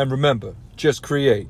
And remember, just create.